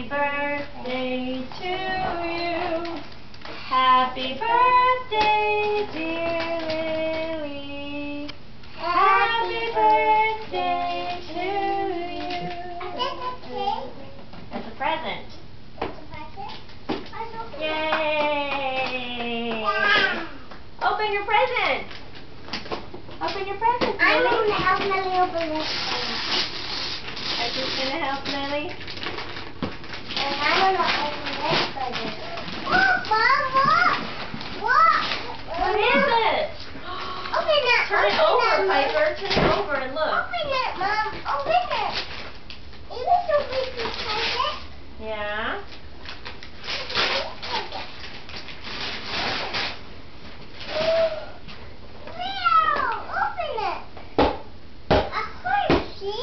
Happy birthday to you. Happy birthday, dear Lilly. Happy birthday to you. That's a present. Yay! Open your present. Open your present, I'm gonna help Lilly open this. Are you gonna help Lilly? Piper. Turn it over and look. Open it, Mom. Open it. it. Is a wiki packet? Yeah. Meow. open it. A horsey?